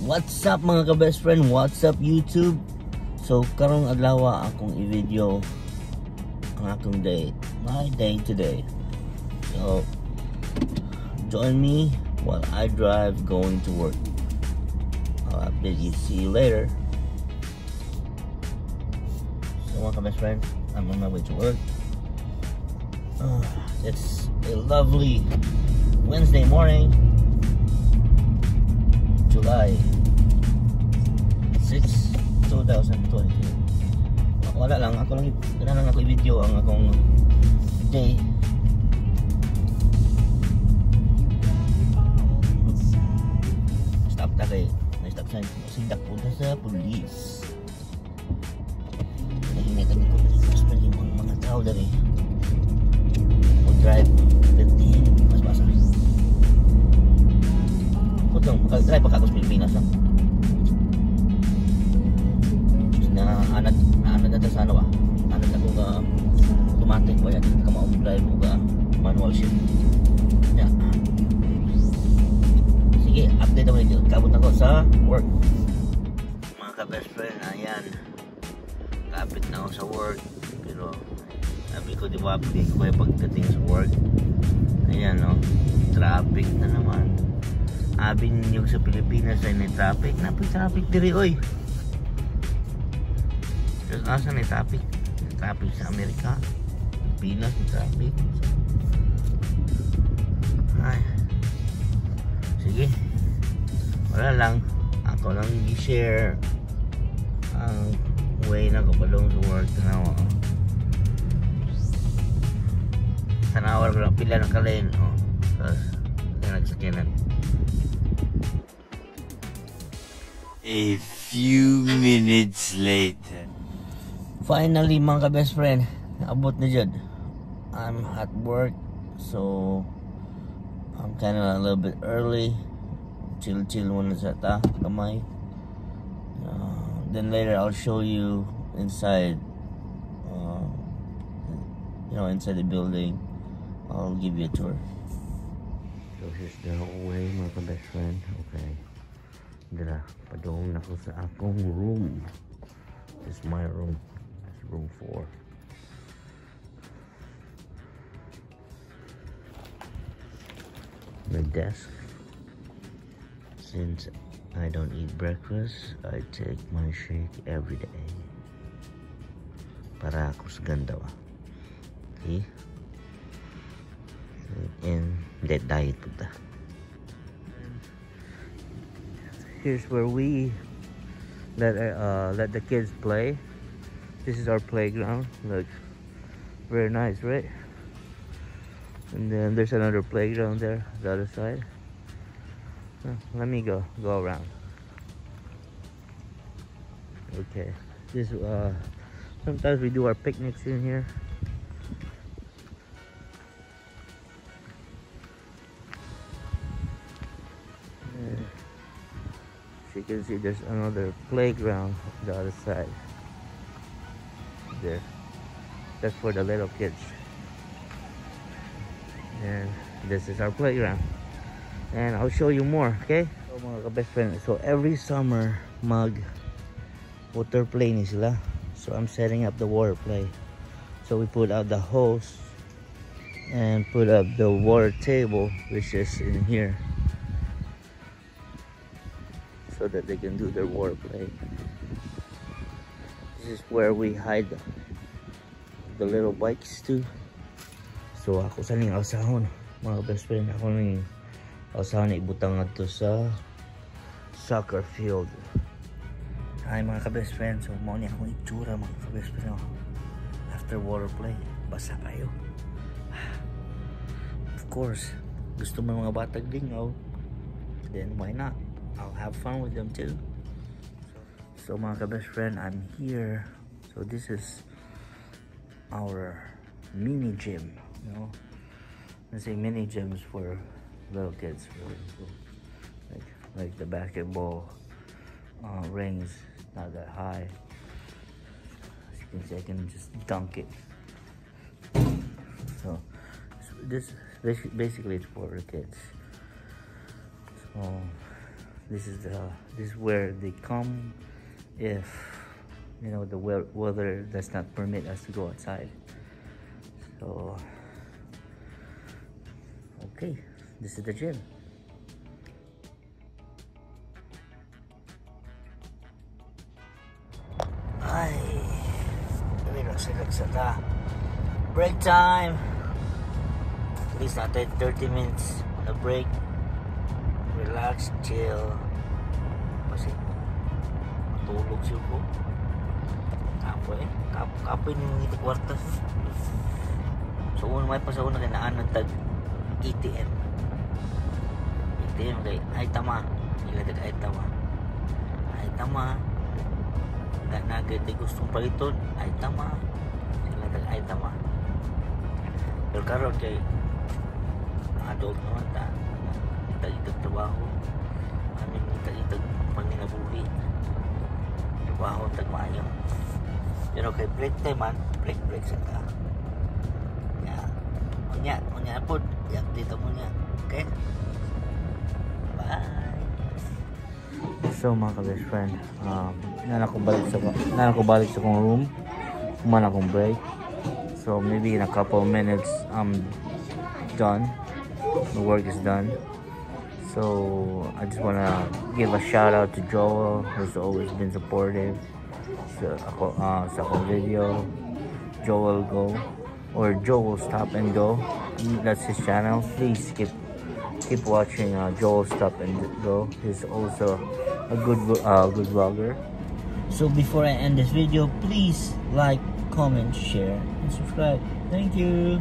What's up mga ka-best friend? What's up YouTube? So karong adlaw akong i-video ang akong day. My day today. So join me while I drive going to work. I'll update you. See you later. So mga ka-best friend, I'm on my way to work. Uh, it's a lovely Wednesday morning. July 6, 2022. Wala lang, ako lang, lang ako i-video ang akong day. Stop ta kay, may stop sign. Sindak po na sa police. Nahingitan ko mas pwede mga tao dari. Mag-drive, 15, Kutong, mag-drive pa ka sa Pilipinas lang. Na anad, na anad na sa ano ba? Anad ako ka automatic ba yan? Ka ma-drive ko ka manual shift. Yeah. Sige, update ako nito. Kabot ako sa work. Mga ka-best friend, ayan. Kapit na ako sa work. Pero, sabi ko, di ba, update ko yung pagdating sa work. Ayan, no. Traffic na naman. Abi ninyo sa Pilipinas ay may traffic. Napay traffic diri, oy. Tapos asa may traffic? May traffic sa Amerika. Pilipinas may traffic. Ay. Sige. Wala lang. Ako lang i-share ang way na kabalong sa work. Tanawa. Tanawa ko lang pila ng kalain. Oh. Tapos, nagsakyanan. A few minutes later. Finally, mga ka-best friend, abot na dyan. I'm at work, so I'm kind of a little bit early. Chill-chill muna sa ta, kamay. Uh, then later, I'll show you inside, uh, you know, inside the building. I'll give you a tour. So here's the hallway, mga ka-best friend. Okay. Dira, padung na ko sa akong ah, room. This is my room. This is room 4. My desk. Since I don't eat breakfast, I take my shake every day. Para ako sa ganda ba. Okay? And that diet po ta. here's where we let uh let the kids play. This is our playground. Look very nice right? And then there's another playground there the other side. Let me go go around. Okay this uh sometimes we do our picnics in here you can see, there's another playground on the other side. There. That's for the little kids. And this is our playground. And I'll show you more, okay? So mga best friend, so every summer, mag water play ni sila. So I'm setting up the water play. So we put out the hose and put up the water table, which is in here so that they can do their war play. This is where we hide the little bikes too. So ako sa ning ausahon, mga best friend ako ning ausahon na ibutang adto sa soccer field. Hi mga ka-best friend, so ni akong itsura mga ka-best friend oh. after water play. Basa kayo. Of course, gusto mo mga batag lingaw, oh. then why not? I'll have fun with them too. So mga ka-best friend, I'm here. So this is our mini gym, you know. I say mini gyms for little kids, really. Like like the basketball uh, rings, not that high. As you can see, I can just dunk it. So, so this basically it's for the kids. So this is the this is where they come if you know the weather does not permit us to go outside. So okay this is the gym. Ay sa ta ah. break time. At least natin 30 minutes on a break relax chill. Kasi matulog siya ko kapo eh kapo, kapo yung ito kwarta. So una may pa sa una kaya naan tag ATM ATM kay ay tama ila tag ay tama ay tama na nagay tay gustong paliton. Ay tama sila tag ay tama pero karon kay adult naman ta itag-itag trabaho amin itag-itag panginabuhi trabaho tag maayo pero kay break time man break break sa ta ya unya unya po yak dito mo niya okay bye So mga ka-best friend, um, nana ko balik sa nana ko balik sa kong room. Kumana akong break. So maybe in a couple minutes I'm done. The work is done. So I just wanna give a shout out to Joel, who's always been supportive sa ako uh, sa video. Joel Go or Joel Stop and Go. That's his channel. Please keep keep watching uh, Joel Stop and Go. He's also a good uh, good vlogger. So before I end this video, please like, comment, share, and subscribe. Thank you.